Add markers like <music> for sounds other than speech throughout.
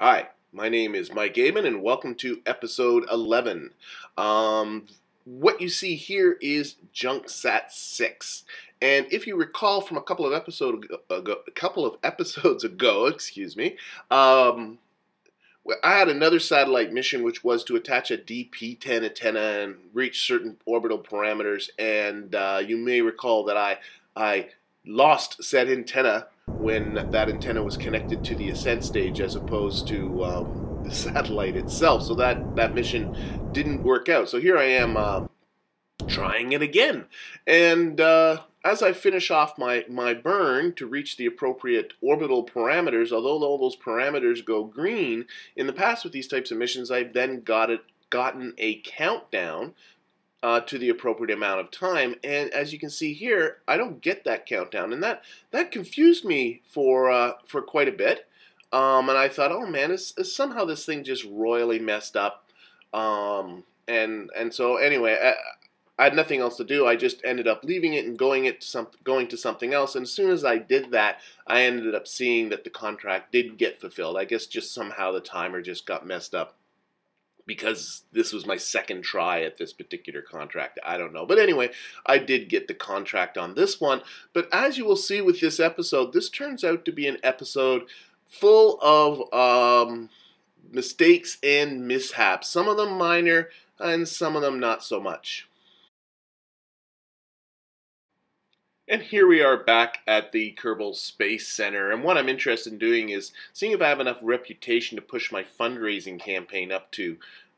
Hi, my name is Mike Aben, and welcome to episode 11. Um, what you see here is JunkSat 6. And if you recall from a couple of episode ago, a couple of episodes <laughs> ago, excuse me, um, I had another satellite mission which was to attach a DP-10 antenna and reach certain orbital parameters. And uh, you may recall that I I lost said antenna when that antenna was connected to the ascent stage as opposed to um, the <laughs> satellite itself. So that, that mission didn't work out. So here I am uh, trying it again. And uh, as I finish off my, my burn to reach the appropriate orbital parameters, although all those parameters go green, in the past with these types of missions, I've then got it, gotten a countdown uh, to the appropriate amount of time. And as you can see here, I don't get that countdown, and that that confused me for uh, for quite a bit. Um, and I thought, oh man, is, is somehow this thing just royally messed up. Um, and and so anyway, I, I, had nothing else to do. I just ended up leaving it and going it to some going to something else. And as soon as I did that, I ended up seeing that the contract did get fulfilled. I guess just somehow the timer just got messed up because this was my second try at this particular contract. I don't know. But anyway, I did get the contract on this one. But as you will see with this episode, this turns out to be an episode full of um, mistakes and mishaps. Some of them minor and some of them not so much. And here we are back at the Kerbal Space Center. And what I'm interested in doing is seeing if I have enough reputation to push my fundraising campaign up to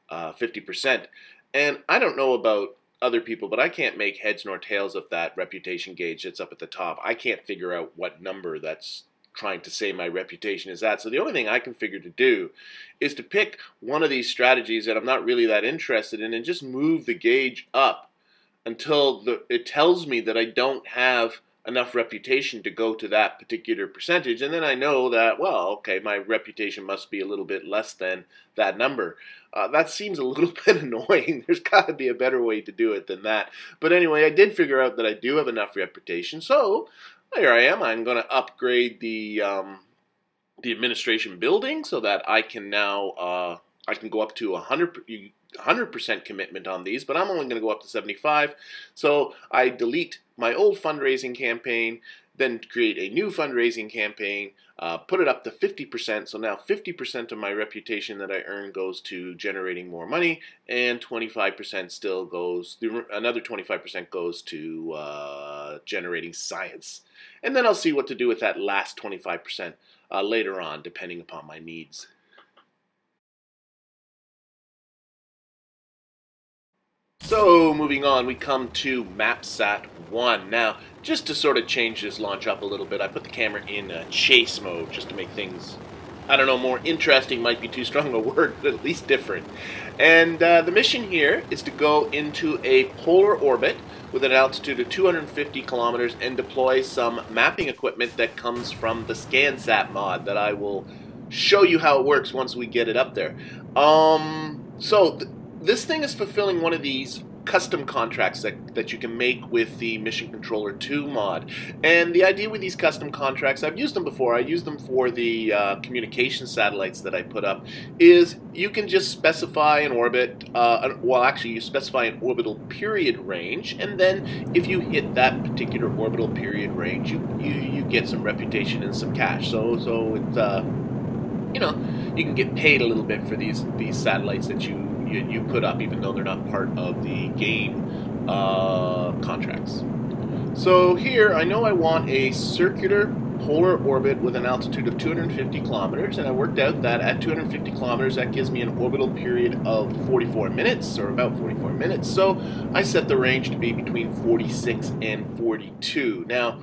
uh, 50%. And I don't know about other people, but I can't make heads nor tails of that reputation gauge that's up at the top. I can't figure out what number that's trying to say my reputation is at. So the only thing I can figure to do is to pick one of these strategies that I'm not really that interested in and just move the gauge up until the, it tells me that I don't have enough reputation to go to that particular percentage. And then I know that, well, okay, my reputation must be a little bit less than that number. Uh, that seems a little <laughs> bit annoying. There's got to be a better way to do it than that. But anyway, I did figure out that I do have enough reputation. So here I am. I'm going to upgrade the um, the administration building so that I can now uh, I can go up to 100 100% commitment on these, but I'm only going to go up to 75. So I delete my old fundraising campaign, then create a new fundraising campaign, uh, put it up to 50%. So now 50% of my reputation that I earn goes to generating more money, and 25% still goes, another 25% goes to uh, generating science. And then I'll see what to do with that last 25% uh, later on, depending upon my needs. So moving on, we come to MapSat 1. Now, just to sort of change this launch up a little bit, I put the camera in uh, chase mode just to make things, I don't know, more interesting might be too strong a <laughs> word, but at least different. And uh, the mission here is to go into a polar orbit with an altitude of 250 kilometers and deploy some mapping equipment that comes from the ScanSat mod that I will show you how it works once we get it up there. Um, so this thing is fulfilling one of these custom contracts that, that you can make with the Mission Controller 2 mod. And the idea with these custom contracts, I've used them before, I used them for the uh, communication satellites that I put up, is you can just specify an orbit, uh, well actually you specify an orbital period range, and then if you hit that particular orbital period range, you, you, you get some reputation and some cash. So, so it's, uh, you know, you can get paid a little bit for these, these satellites that you you, you put up, even though they're not part of the game uh, contracts. So here, I know I want a circular polar orbit with an altitude of 250 kilometers, and I worked out that at 250 kilometers, that gives me an orbital period of 44 minutes, or about 44 minutes. So I set the range to be between 46 and 42. Now,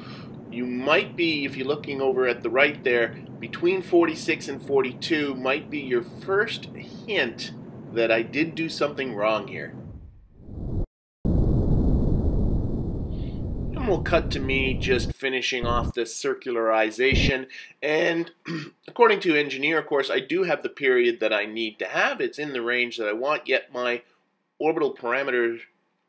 you might be, if you're looking over at the right there, between 46 and 42 might be your first hint that I did do something wrong here. And we'll cut to me just finishing off this circularization. And <clears throat> according to engineer, of course, I do have the period that I need to have. It's in the range that I want, yet my orbital parameter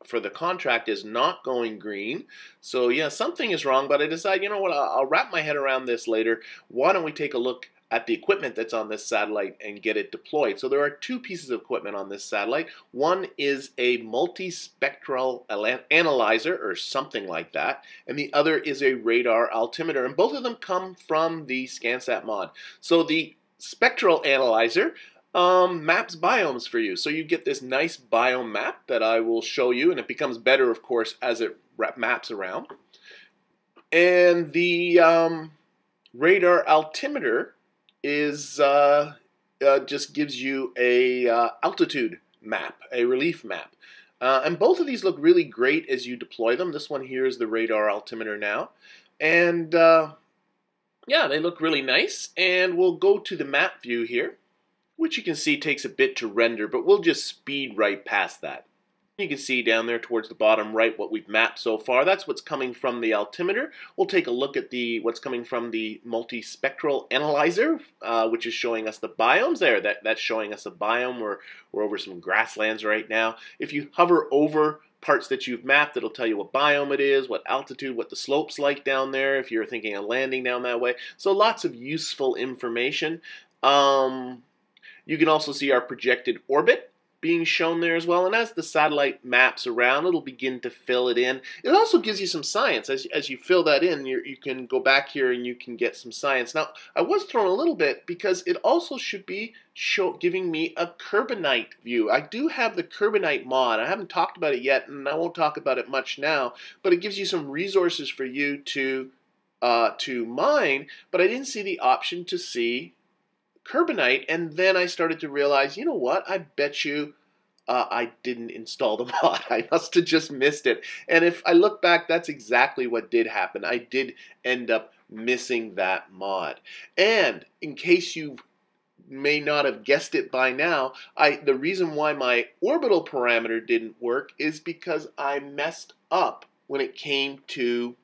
for the contract is not going green. So yeah, something is wrong, but I decide, you know what, I'll, I'll wrap my head around this later. Why don't we take a look at the equipment that's on this satellite and get it deployed. So there are two pieces of equipment on this satellite. One is a multispectral analyzer or something like that, and the other is a radar altimeter, and both of them come from the ScanSat mod. So the spectral analyzer um, maps biomes for you. So you get this nice biome map that I will show you, and it becomes better, of course, as it maps around. And the um, radar altimeter is uh, uh, just gives you a uh, altitude map, a relief map. Uh, and both of these look really great as you deploy them. This one here is the radar altimeter now. And uh, yeah, they look really nice. And we'll go to the map view here which you can see takes a bit to render, but we'll just speed right past that. You can see down there towards the bottom right what we've mapped so far. That's what's coming from the altimeter. We'll take a look at the what's coming from the multispectral analyzer, uh, which is showing us the biomes there. That, that's showing us a biome. We're, we're over some grasslands right now. If you hover over parts that you've mapped, it'll tell you what biome it is, what altitude, what the slope's like down there, if you're thinking of landing down that way. So lots of useful information. Um, you can also see our projected orbit being shown there as well. And as the satellite maps around, it'll begin to fill it in. It also gives you some science. As, as you fill that in, you can go back here and you can get some science. Now, I was thrown a little bit because it also should be show, giving me a Karbonite view. I do have the Karbonite mod. I haven't talked about it yet, and I won't talk about it much now, but it gives you some resources for you to uh, to mine, but I didn't see the option to see Karbonite, and then I started to realize, you know what? I bet you uh, I didn't install the <laughs> mod. I must have just missed it. And if I look back, that's exactly what did happen. I did end up missing that mod. And in case you may not have guessed it by now, I the reason why my orbital parameter didn't work is because I messed up when it came to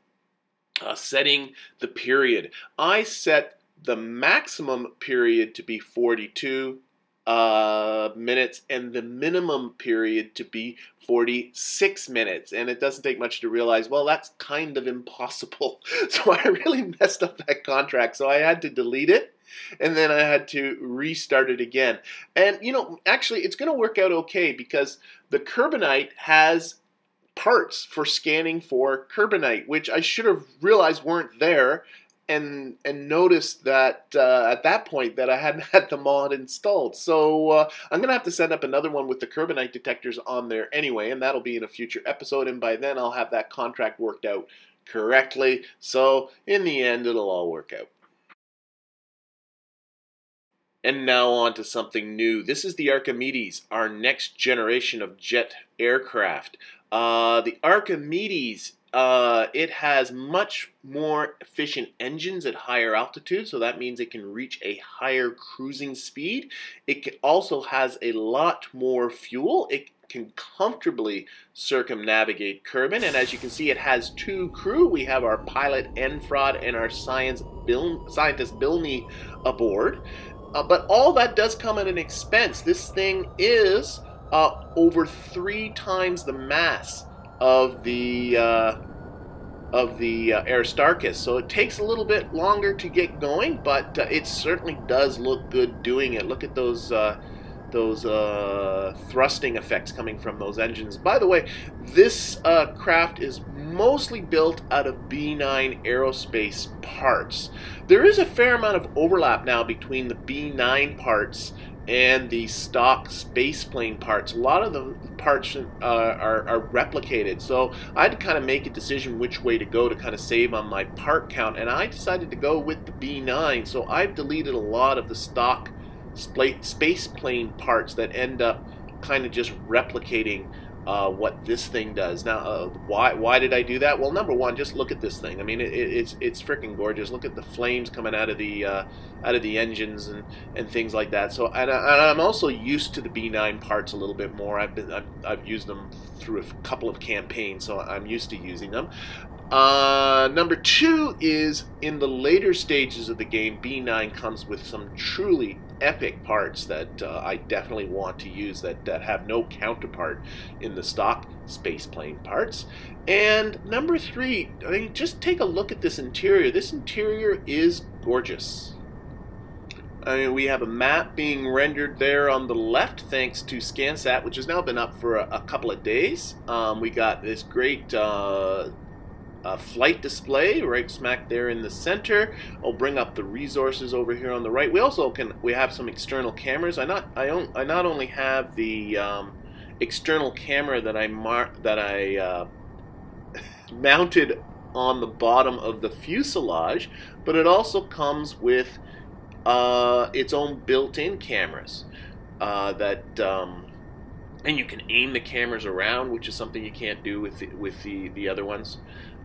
uh, setting the period. I set the maximum period to be 42 uh, minutes and the minimum period to be 46 minutes. And it doesn't take much to realize, well, that's kind of impossible. <laughs> So I really messed up that contract. So I had to delete it and then I had to restart it again. And, you know, actually, it's going to work out okay because the Karbonite has parts for scanning for Karbonite, which I should have realized weren't there and and noticed that uh, at that point that I hadn't <laughs> had the mod installed. So uh, I'm gonna have to send up another one with the Karbonite detectors on there anyway, and that'll be in a future episode. And by then I'll have that contract worked out correctly. So in the end, it'll all work out. And now on to something new. This is the Archimedes, our next generation of jet aircraft. Uh, the Archimedes uh, it has much more efficient engines at higher altitude, so that means it can reach a higher cruising speed. It also has a lot more fuel. It can comfortably circumnavigate Kerbin, and as you can see, it has two crew. We have our pilot Enfrod and our science Bil scientist Bilney aboard. Uh, but all that does come at an expense. This thing is uh, over three times the mass of the uh, of the uh, Aristarchus. So it takes a little bit longer to get going, but uh, it certainly does look good doing it. Look at those uh, those uh, thrusting effects coming from those engines. By the way, this uh, craft is mostly built out of B9 aerospace parts. There is a fair amount of overlap now between the B9 parts and the stock spaceplane parts. A lot of the parts uh, are, are, replicated. So I had to kind of make a decision which way to go to kind of save on my part count. And I decided to go with the B9. So I've deleted a lot of the stock spaceplane parts that end up kind of just replicating uh, what this thing does. Now, uh, why why did I do that? Well, number one, just look at this thing. I mean, it, it's it's freaking gorgeous. Look at the flames coming out of the uh, out of the engines and, and things like that. So, and, I, am also used to the B9 parts a little bit more. I've been I've, I've used them through a couple of campaigns, so I'm used to using them. Uh, number two is in the later stages of the game, B9 comes with some truly epic parts that uh, I definitely want to use that, that have no counterpart in the stock space plane parts. And number three, I mean, just take a look at this interior. This interior is gorgeous. I mean, we have a map being rendered there on the left thanks to ScanSat, which has now been up for a, a couple of days. Um, we got this great uh, flight display right smack there in the center. I'll bring up the resources over here on the right. We also can we have some external cameras. I not I don't I not only have the um, external camera that I mar that I uh, <laughs> mounted on the bottom of the fuselage, but it also comes with uh, its own built-in cameras uh, that. Um, and you can aim the cameras around, which is something you can't do with the, with the, the other ones.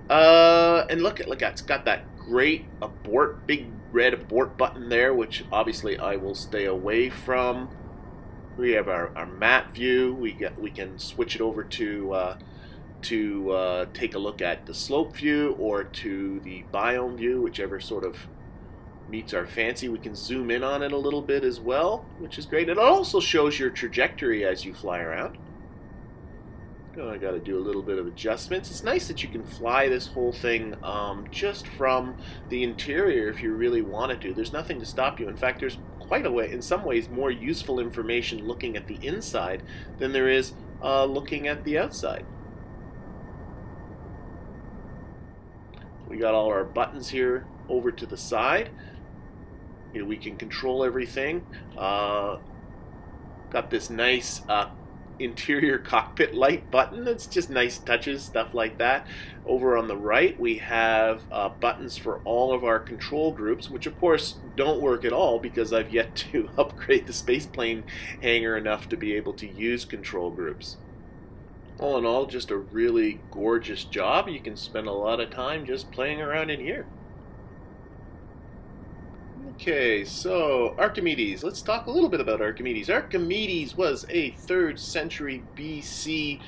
Uh, and look at look at it's got that great abort big red abort button there, which obviously I will stay away from. We have our, our map view. We get we can switch it over to uh, to uh, take a look at the slope view or to the biome view, whichever sort of meets our fancy. We can zoom in on it a little bit as well, which is great. It also shows your trajectory as you fly around. Oh, I got to do a little bit of adjustments. It's nice that you can fly this whole thing um, just from the interior if you really wanted to. Do. There's nothing to stop you. In fact, there's quite a way, in some ways, more useful information looking at the inside than there is uh, looking at the outside. We got all our buttons here over to the side. You know, we can control everything. Uh, got this nice uh, interior cockpit light button. It's just nice touches, stuff like that. Over on the right, we have uh, buttons for all of our control groups, which of course don't work at all because I've yet <laughs> to upgrade the spaceplane hangar enough to be able to use control groups. All in all, just a really gorgeous job. You can spend a lot of time just playing around in here. Okay, so Archimedes. Let's talk a little bit about Archimedes. Archimedes was a 3rd century BC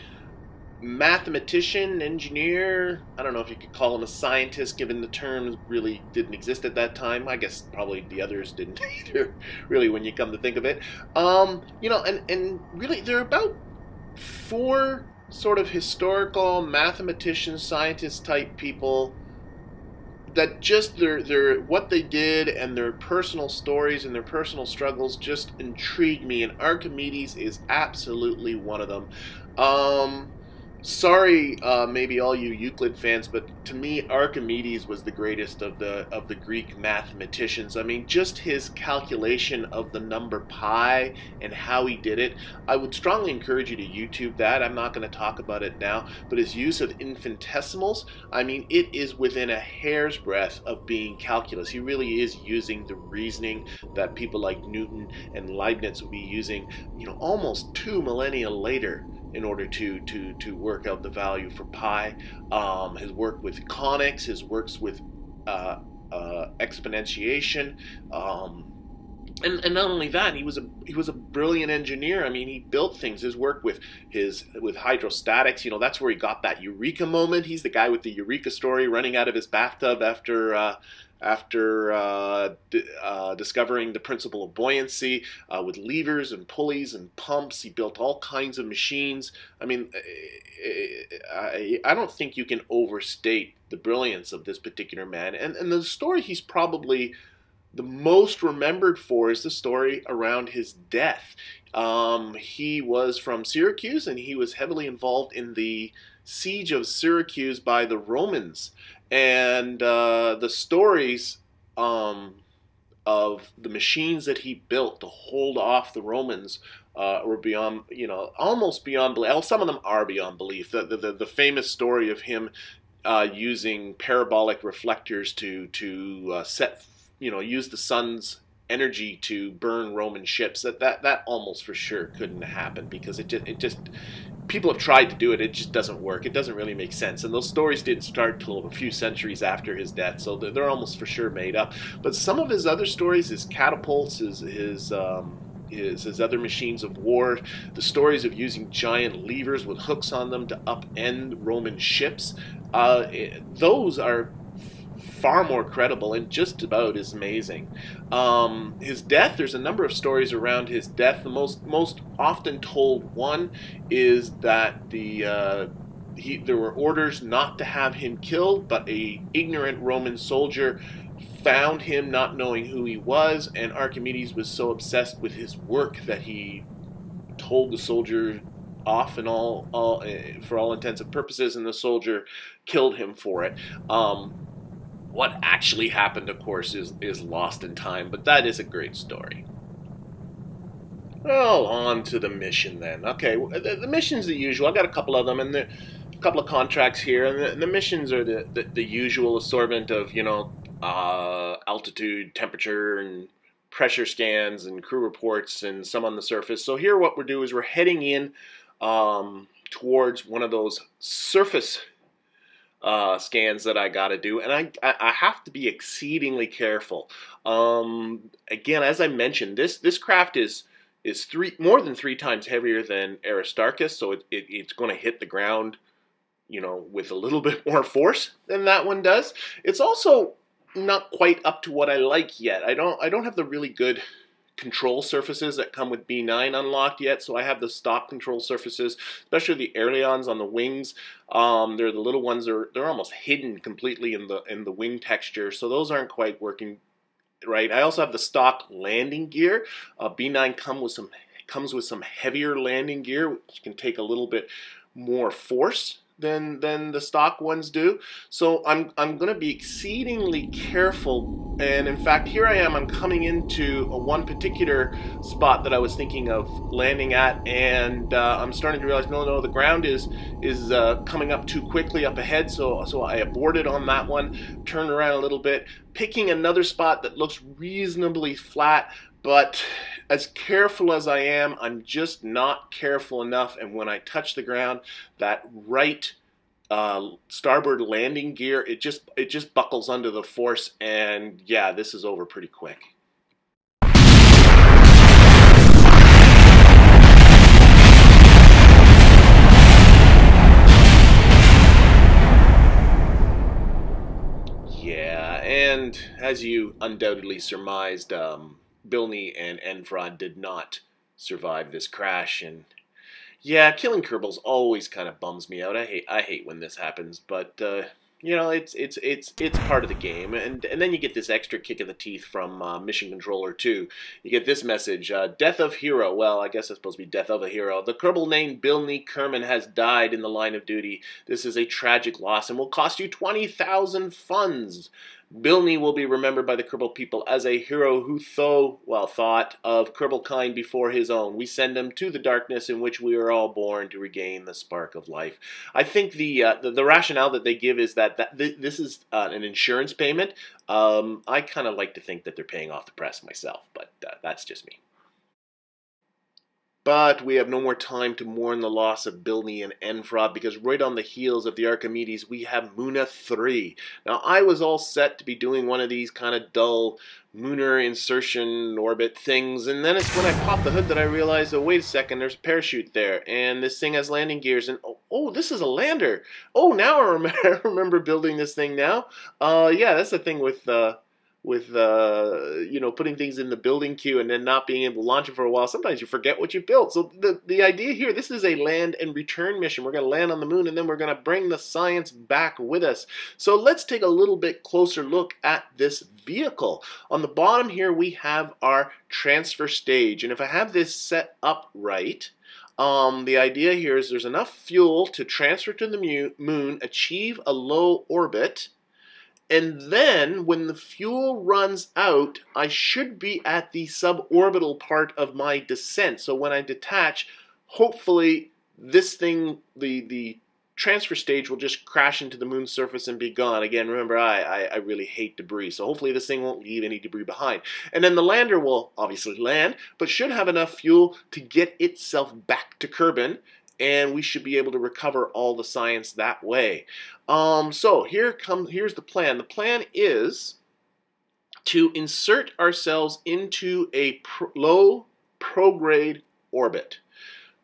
mathematician, engineer. I don't know if you could call him a scientist, given the terms really didn't exist at that time. I guess probably the others didn't <laughs> either, really, when you come to think of it. Um, you know, and, and really, there are about four sort of historical mathematician, scientist type people that just their their what they did and their personal stories and their personal struggles just intrigued me and Archimedes is absolutely one of them. Um, sorry, uh, maybe all you Euclid fans, but to me, Archimedes was the greatest of the of the Greek mathematicians. I mean, just his calculation of the number pi and how he did it. I would strongly encourage you to YouTube that. I'm not going to talk about it now, but his use of infinitesimals. I mean, it is within a hair's breadth of being calculus. He really is using the reasoning that people like Newton and Leibniz would be using, you know, almost two millennia later in order to to to work out the value for pi. Um, his work with conics, his works with uh, uh, exponentiation. Um, and, and not only that, he was a he was a brilliant engineer. I mean, he built things. His work with his with hydrostatics, you know, that's where he got that eureka moment. He's the guy with the eureka story, running out of his bathtub after uh, after uh, uh, discovering the principle of buoyancy uh, with levers and pulleys and pumps. He built all kinds of machines. I mean, I, I don't think you can overstate the brilliance of this particular man. And, and the story he's probably the most remembered for is the story around his death. Um, he was from Syracuse and he was heavily involved in the siege of Syracuse by the Romans and uh, the stories um, of the machines that he built to hold off the Romans uh, were beyond, you know, almost beyond belief. Well, some of them are beyond belief. The, the, the famous story of him uh, using parabolic reflectors to to uh, set, you know, use the sun's energy to burn Roman ships. That that that almost for sure couldn't happen because it just it just people have tried to do it. It just doesn't work. It doesn't really make sense. And those stories didn't start till a few centuries after his death, so they're, they're almost for sure made up. But some of his other stories, his catapults, his his um, his, his other machines of war, the stories of using giant levers with hooks on them to upend Roman ships, uh, those are far more credible and just about as amazing. Um, his death, there's a number of stories around his death. The most most often told one is that the uh, he, there were orders not to have him killed, but a ignorant Roman soldier found him not knowing who he was, and Archimedes was so obsessed with his work that he told the soldier off and all, all uh, for all intents and purposes, and the soldier killed him for it. Um, what actually happened, of course, is, is lost in time, but that is a great story. Well, on to the mission then. Okay, the, the mission's the usual. I got a couple of them, and a couple of contracts here, and the, the missions are the, the, the, usual assortment of, you know, uh, altitude, temperature, and pressure scans, and crew reports, and some on the surface. So here what we're doing is we're heading in um, towards one of those surface uh, scans that I got to do, and I, I have to be exceedingly careful. Um, again, as I mentioned, this this craft is is three more than three times heavier than Aristarchus, so it, it, it's going to hit the ground, you know, with a little <laughs> bit more force than that one does. It's also not quite up to what I like yet. I don't I don't have the really good control surfaces that come with B9 unlocked yet, so I have the stock control surfaces, especially the ailerons on the wings. Um, they're the little ones. They're they're almost hidden completely in the in the wing texture, so those aren't quite working right. I also have the stock landing gear. Uh, B9 come with some comes with some heavier landing gear, which can take a little bit more force than than the stock ones do. So I'm I'm going to be exceedingly careful. And in fact, here I am. I'm coming into a one particular spot that I was thinking of landing at, and uh, I'm starting to realize no, no, the ground is is uh, coming up too quickly up ahead. So so I aborted on that one, turned around a little bit, picking another spot that looks reasonably flat but as careful as I am, I'm just not careful enough. And when I touch the ground, that right uh, starboard landing gear, it just it just buckles under the force. And yeah, this is over pretty quick. Yeah, and as you undoubtedly surmised, um, Bilney and Enfrod did not survive this crash, and yeah, killing Kerbals always kind of bums me out. I hate I hate when this happens, but uh, you know it's it's it's it's part of the game, and and then you get this extra kick in the teeth from uh, Mission Controller 2. You get this message: uh, "Death of hero." Well, I guess it's supposed to be death of a hero. The Kerbal named Bilney Kerman has died in the line of duty. This is a tragic loss and will cost you twenty thousand funds. Bilney will be remembered by the Kerbal people as a hero who though, well, thought of Kerbal kind before his own. We send him to the darkness in which we are all born to regain the spark of life. I think the uh, the, the, rationale that they give is that, that th this is uh, an insurance payment. Um, I kind of like to think that they're paying off the press myself, but uh, that's just me. But we have no more time to mourn the loss of Bilney and Enfrod because right on the heels of the Archimedes we have Muna 3. Now I was all set to be doing one of these kind of dull lunar insertion orbit things and then it's when I popped the hood that I realized, oh wait a second, there's a parachute there and this thing has landing gears and oh, oh this is a lander. Oh now I remember, <laughs> I remember building this thing now. Uh, yeah, that's the thing with... Uh, with uh, you know putting things in the building queue and then not being able to launch it for a while. Sometimes you forget what you built. So the the idea here, this is a land and return mission. We're going to land on the moon and then we're going to bring the science back with us. So let's take a little bit closer look at this vehicle. On the bottom here we have our transfer stage, and if I have this set up right. Um, the idea here is there's enough fuel to transfer to the moon, achieve a low orbit, and then when the fuel runs out, I should be at the suborbital part of my descent. So when I detach, hopefully this thing, the, the transfer stage will just crash into the moon's surface and be gone. Again, remember, I, I, I, really hate debris, so hopefully this thing won't leave any debris behind. And then the lander will obviously land, but should have enough fuel to get itself back to Kerbin, and we should be able to recover all the science that way. Um, so here comes here's the plan. The plan is to insert ourselves into a low prograde orbit.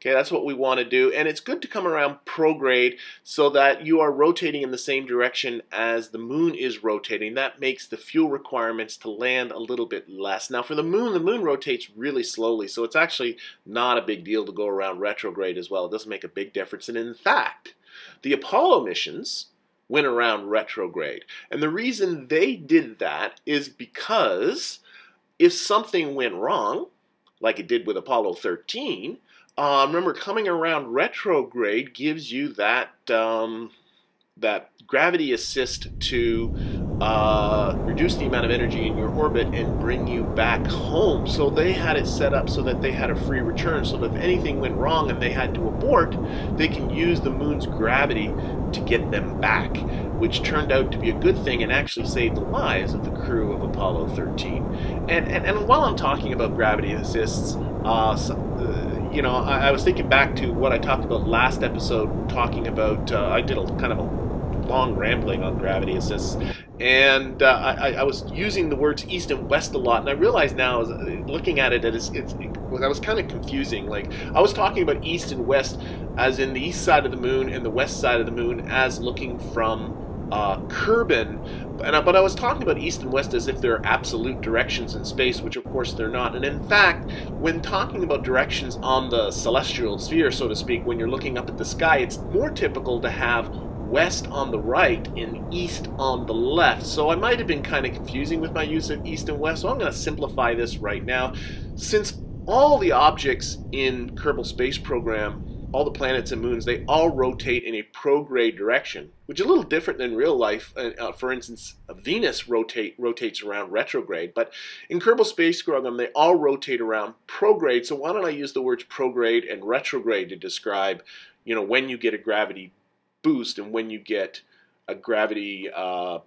Okay, that's what we want to do. And it's good to come around prograde so that you are rotating in the same direction as the moon is rotating. That makes the fuel requirements to land a little bit less. Now for the moon, the moon rotates really slowly, so it's actually not a big deal to go around retrograde as well. It doesn't make a big difference. And in fact, the Apollo missions went around retrograde. And the reason they did that is because if something went wrong, like it did with Apollo 13, uh, remember, coming around retrograde gives you that um, that gravity assist to uh, reduce the amount of energy in your orbit and bring you back home. So they had it set up so that they had a free return. So if anything went wrong and they had to abort, they can use the moon's gravity to get them back, which turned out to be a good thing and actually saved the lives of the crew of Apollo 13. And and, and while I'm talking about gravity assists, uh you know, I, I, was thinking back to what I talked about last episode, talking about, uh, I did a kind of a long rambling on gravity assists, and uh, I, I, was using the words east and west a lot, and I realize now, uh, looking at it, that it's, it's, it, I was kind of confusing. Like, I was talking about east and west as in the east side of the moon and the west side of the moon as looking from uh, Kerbin, and, but I was talking about east and west as if they're absolute directions in space, which of course they're not. And in fact, when talking about directions on the celestial sphere, so to speak, when you're looking up at the sky, it's more typical to have west on the right and east on the left. So I might have been kind of confusing with my use of east and west, so I'm going to simplify this right now. Since all the objects in Kerbal Space Program all the planets and moons, they all rotate in a prograde direction, which is a little different than real life. Uh, uh for instance, Venus rotate rotates around retrograde, but in Kerbal Space Program, they all rotate around prograde. So why don't I use the words prograde and retrograde to describe, you know, when you get a gravity boost and when you get a gravity, uh,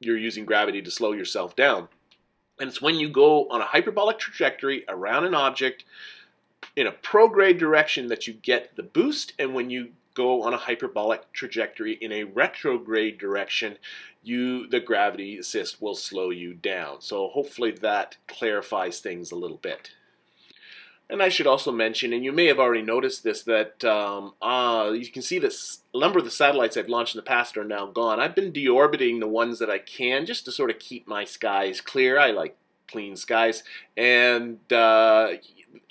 you're using gravity to slow yourself down. And it's when you go on a hyperbolic trajectory around an object in a prograde direction that you get the boost, and when you go on a hyperbolic trajectory in a retrograde direction, you the gravity assist will slow you down. So hopefully that clarifies things a little bit. And I should also mention, and you may have already noticed this, that um, uh, you can see that a number of the satellites I've launched in the past are now gone. I've been deorbiting the ones that I can just to sort of keep my skies clear. I like clean skies. And uh,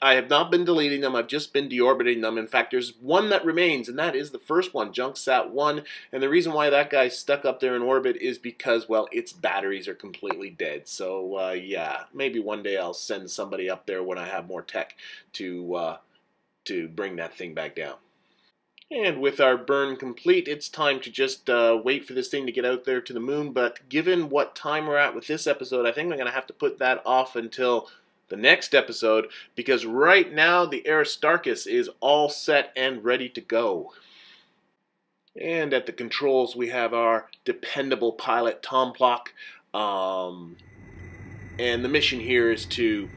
I have not been deleting them. I've just been deorbiting them. In fact, there's one that remains, and that is the first one, JunkSat 1. And the reason why that guy's stuck up there in orbit is because, well, its batteries are completely dead. So, uh, yeah, maybe one day I'll send somebody up there when I have more tech to, uh, to bring that thing back down. And with our burn complete, it's time to just uh, wait for this thing to get out there to the moon. But given what time we're at with this episode, I think I'm going to have to put that off until the next episode because right now the Aristarchus is all set and ready to go. And at the controls, we have our dependable pilot, Tom Plock. Um, and the mission here is to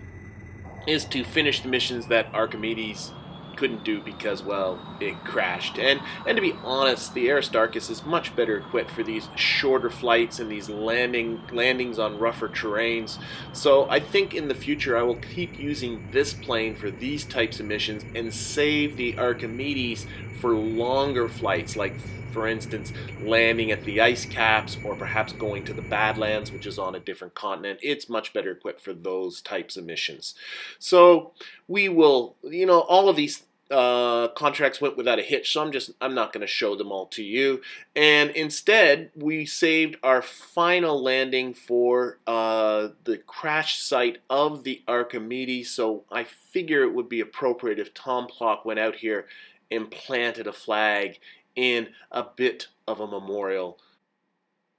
is to finish the missions that Archimedes couldn't do because, well, it crashed. And and to be honest, the Aristarchus is much better equipped for these shorter flights and these landing landings on rougher terrains. So I think in the future I will keep using this plane for these types of missions and save the Archimedes for longer flights like for instance, landing at the ice caps or perhaps going to the Badlands, which is on a different continent. It's much better equipped for those types of missions. So we will, you know, all of these uh, contracts went without a hitch, so I'm just I'm not going to show them all to you. And instead, we saved our final landing for uh, the crash site of the Archimedes. So I figure it would be appropriate if Tom Plock went out here and planted a flag in a bit of a memorial.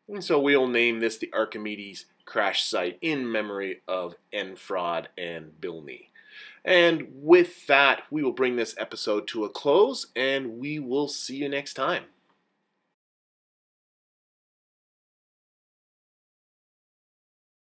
And so we'll name this the Archimedes crash site in memory of Enfrod and Bilney. And with that, we will bring this episode to a close, and we will see you next time.